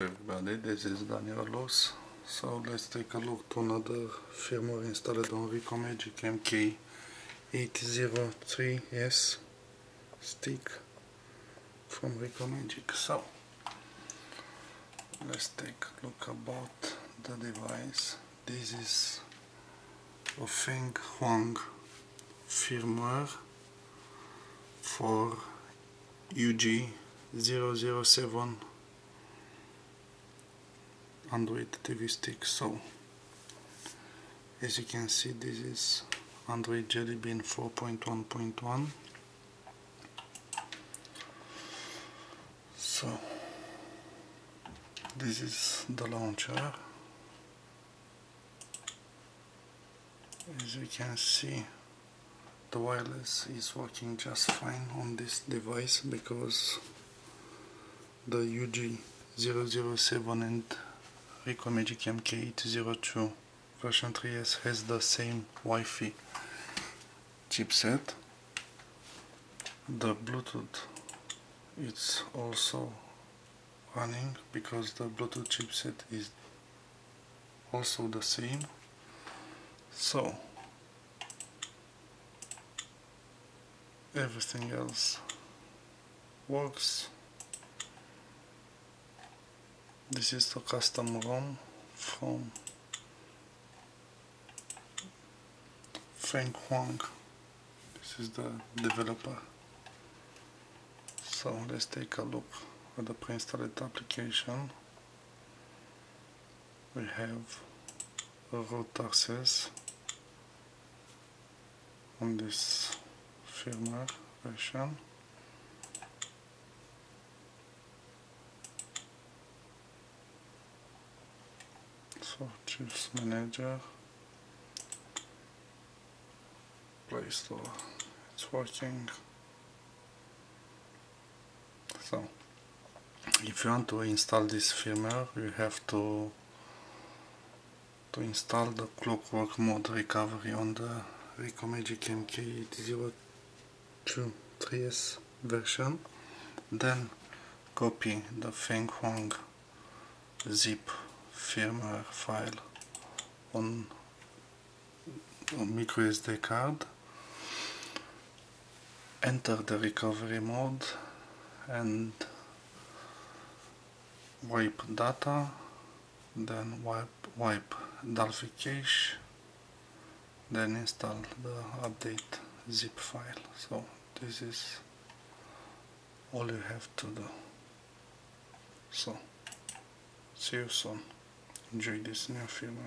everybody, this is Daniel Los. So let's take a look to another firmware installed on Rikomagic MK803S stick from Rikomagic. So let's take a look about the device. This is a Feng Huang firmware for UG 007 Android TV stick. So as you can see this is Android Jelly Bean 4.1.1 so this is the launcher. As you can see the wireless is working just fine on this device because the UG 007 and Rikomagic MK802 version 3S has the same Wi-Fi chipset. The Bluetooth it's also running because the Bluetooth chipset is also the same. So everything else works this is the custom ROM from Feng Huang. This is the developer. So let's take a look at the pre-installed application. We have root access on this firmware version. So Chiefs Manager. Play Store. It's working. So if you want to install this firmware you have to to install the ClockworkMod recovery on the Rikomagic MK802 3S version. Then copy the Feng Huang zip firmware file on, on micro SD card. Enter the recovery mode and wipe data then wipe wipe Dalvik cache then install the update zip file. So this is all you have to do. So see you soon enjoy this new film